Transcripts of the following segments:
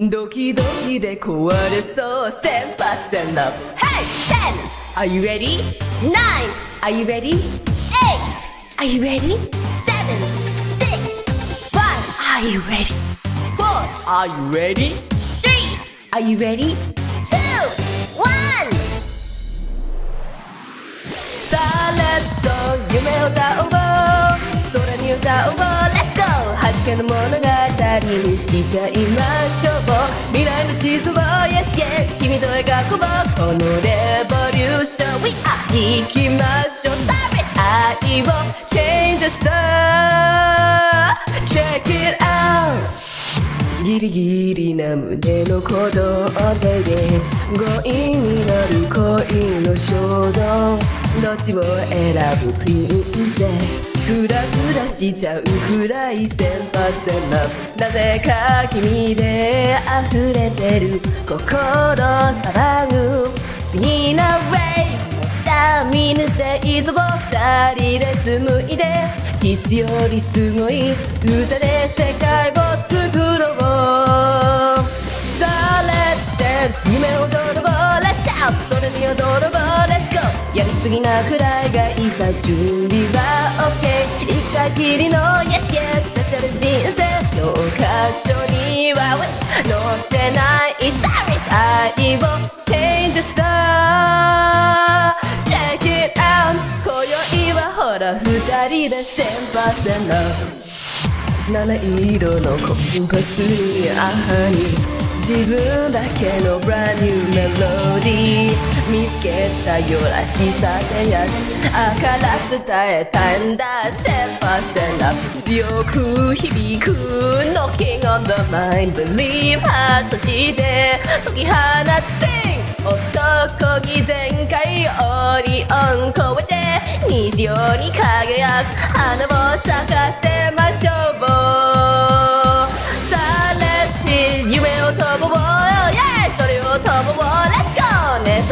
ドキドキで壊れそう1000%セン Hey! 10! Are you ready? 9! Are you ready? 8! Are you ready? 7! 6! 5! Are you ready? 4! Are you ready? 3! Are you ready? 2! 1! さあレッツ夢を歌おう空に歌おう Let's go はじけの物語 にしちゃいましょう。未来の地図を Yes yes 君と描こうこのレボリューション。We are 行きましょう。愛を Change the star Check it out ギリギリな胸の鼓動。で強引になる恋の衝動。どっちを選ぶプリンセス。フラフラしちゃうくらい千パーセンなぜか君で溢れてる心騒ぐ。不思議なウェイダミヌセイズを二人で紡いで。キスよりすごい歌で世界を作ろう。さあレッツ夢を踊ろうレッシャーそれに踊ろうレッツゴーやりすぎなくらいがいいさ準備は OK 一回きりの Yes Yes スペシャル人生教科書には載せない。Sorry 愛を Change the star Check it out 今宵はほら二人で1000%七色のコンパスにあに自分だけのブランニューメロディー見つけたよらしさでやる。あから伝えたいんだ。1000%強く響く Knocking on the mind Believe 外して解き放つ。Sing 男気全開オリオン越えて虹色に輝く花を咲かせましょう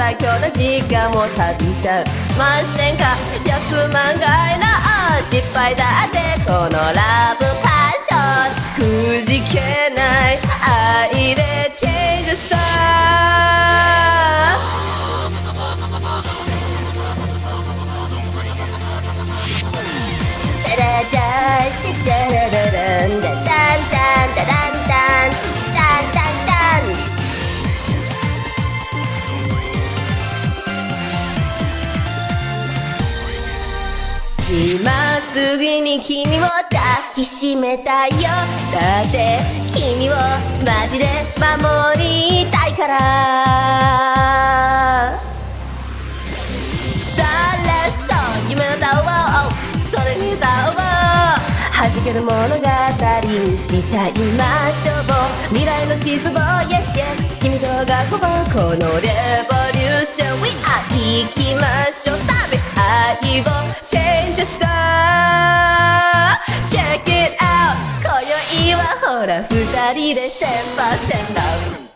最強な時間を旅しちゃう。ませんか100万回の失敗だってこのラ今すぐに君を抱きしめたいよ。だって君をマジで守りたいから。さあレッツ夢を歌おう。それに歌おう弾ける物語にしちゃいましょう。未来の地図を Yes Yes 君とがこここのレボリューション。We are 行きましょう。ら二人で1000%